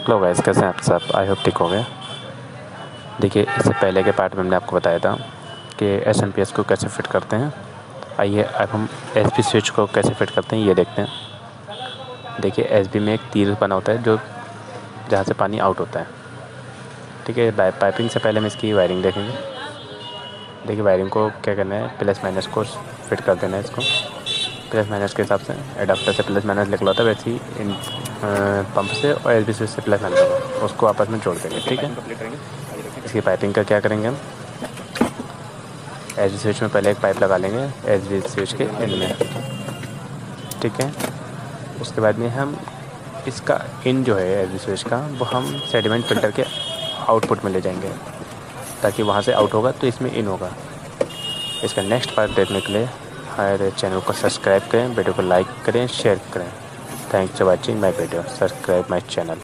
Hello guys कैसे हैं आप सब? आई होप ठीक हो गए देखिए, इससे पहले के पार्ट में मैंने आपको बताया था कि एस एम पी एस को कैसे फिट करते हैं। आइए, अब हम एस पी स्विच को कैसे फिट करते हैं, ये देखते हैं। देखिए एस बी में एक तीर बना होता है जो जहाँ से पानी आउट होता है। ठीक है पाइपिंग से पहले हम इसकी वायरिंग देखेंगे। देखिए वायरिंग को क्या करना है? प्लस माइनस को फिट कर देना है इसको। प्लस माइनस के हिसाब से एडाप्टर से प्लस माइनस निकला होता है, वैसे ही पंप से और एल स्विच से प्लस माइनस होगा उसको आपस में जोड़ देंगे, ठीक है? इसकी पाइपिंग का क्या करेंगे हम? एच स्विच में पहले एक पाइप लगा लेंगे एच स्विच के इन में। ठीक है? उसके बाद में हम इसका इन जो है एच स्विच का, वो हम सेडिमेंट फ़िल्टर के आउटपुट में ले जाएँगे, ताकि वहाँ से आउट होगा तो इसमें इन होगा। इसका नेक्स्ट पार्ट देखने के लिए हमारे चैनल को सब्सक्राइब करें वीडियो को लाइक करें शेयर करें। Thanks for watching my video. Subscribe my channel.